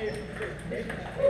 see you.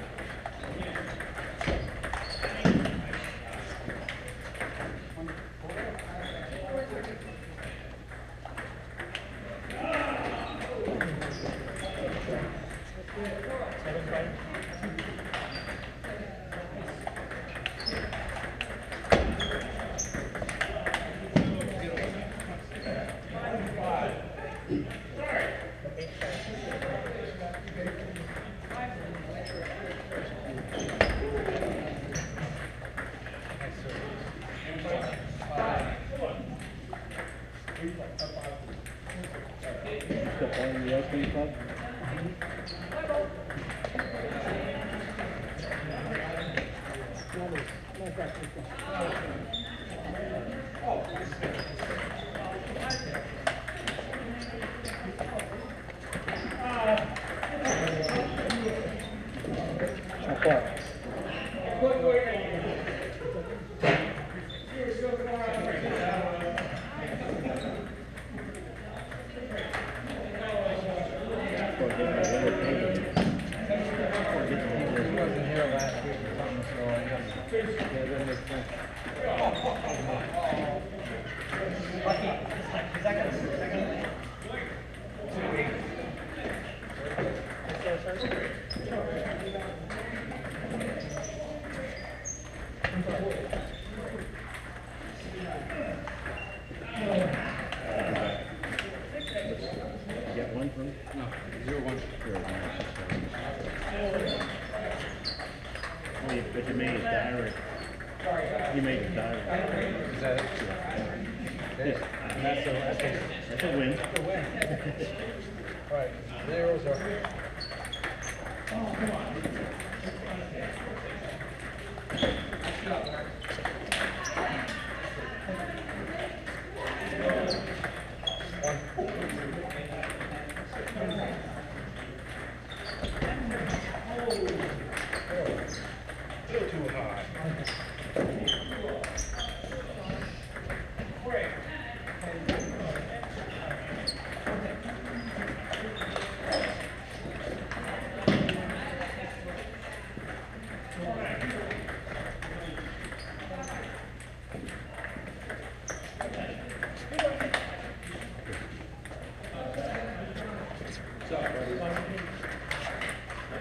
Still playing the Rotary Club? How far? Before I get my entertainment. Before I get the entertainment. wasn't here last week or something, so I got. Yeah, that makes sense. You one from? No, zero one. Just, uh, Oh, you, but you made a diary. You made a diary. Is that it? Okay. And that's a, that's a, That's a win. that's a win. Right, zeros are. Somebody don't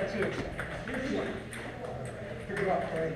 got two. Here's one. Pick it up, Clay.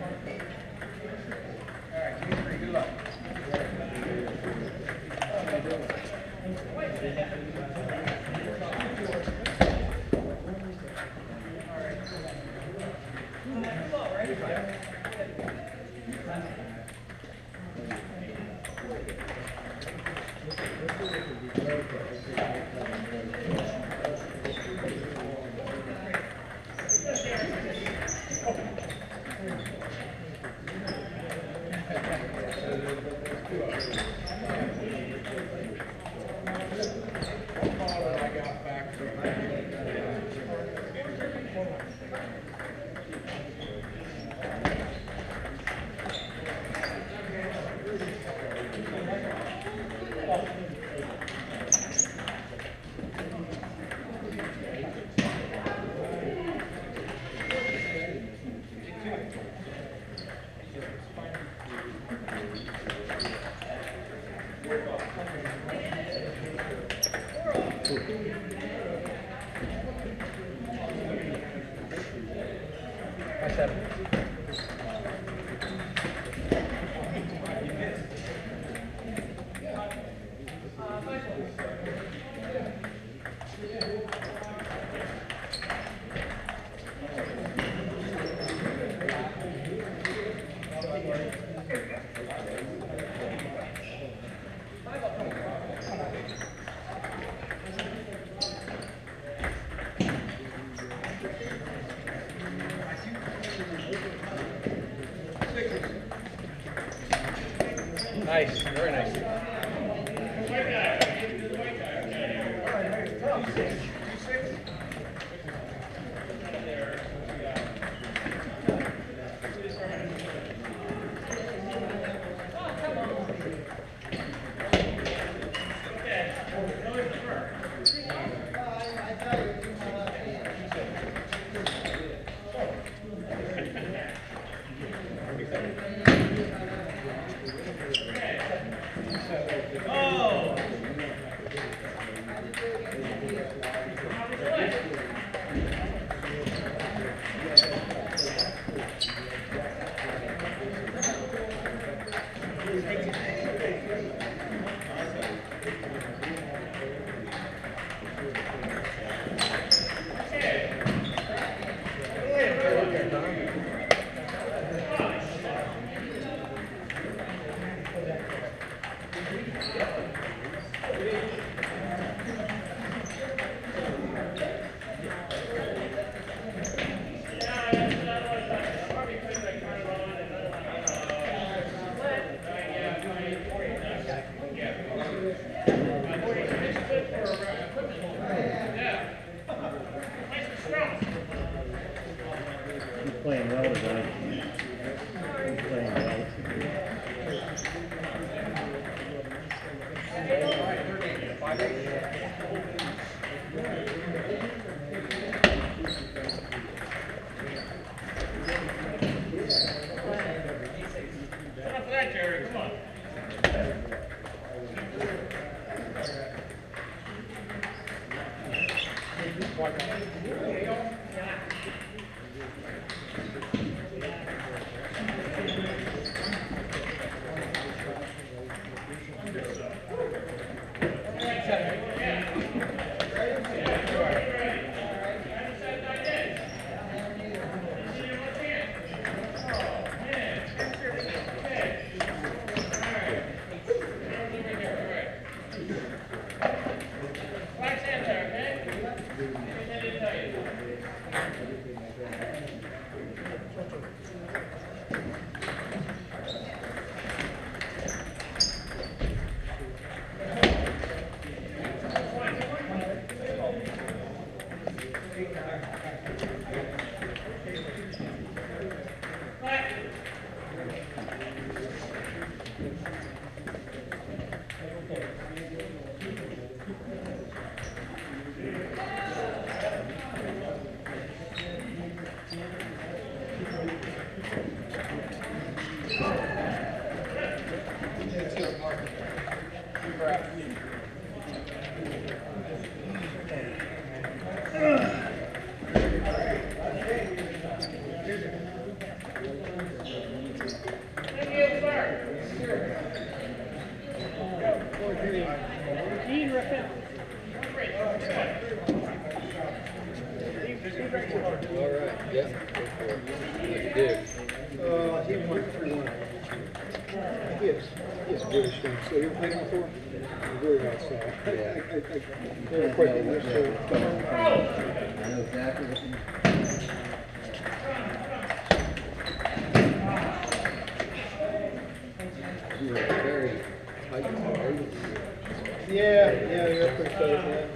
Yeah, yeah, you're pretty close, yeah.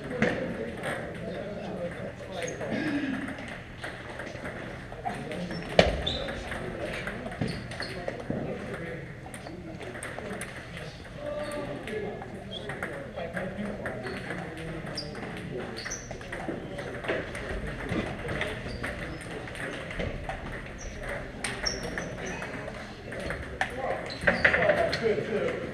Good, good.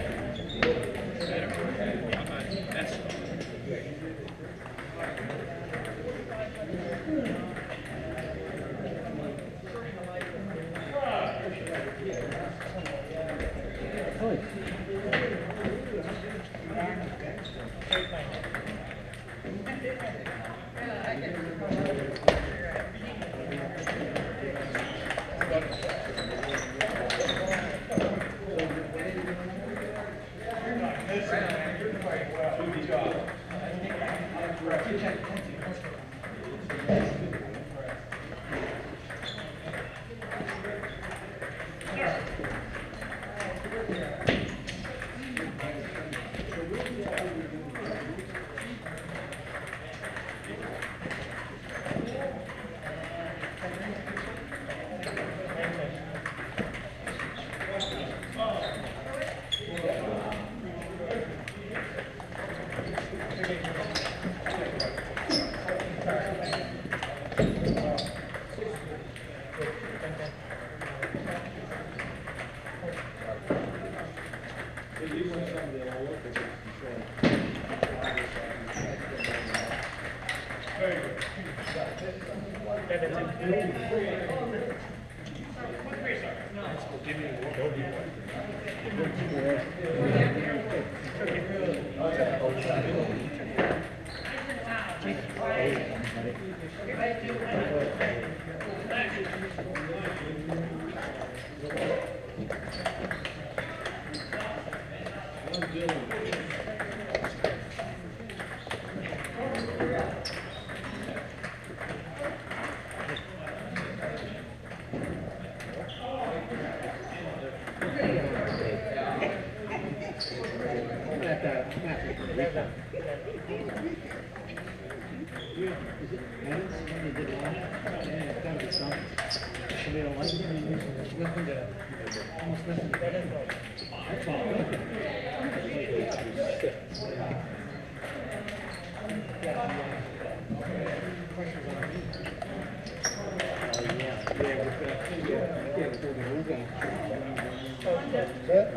nothing to, almost nothing to get in. That's all. Yeah,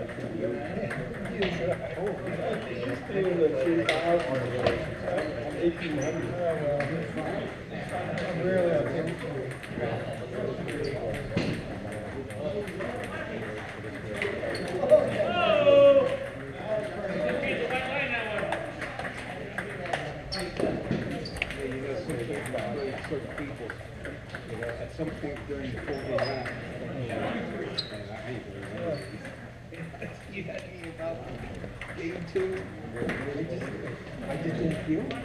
you know, certain people, certain people, you know, at some point during the four day hate. You had me about game two. I just, I just didn't feel it. I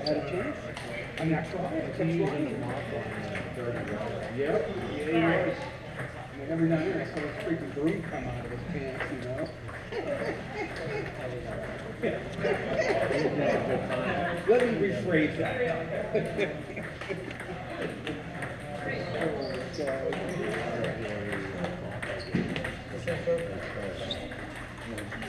had a chance. I'm not trying, I kept trying. Yep, yeah, he was. And every now and then I saw this freaking broom come out of his pants, you know? Let me rephrase that.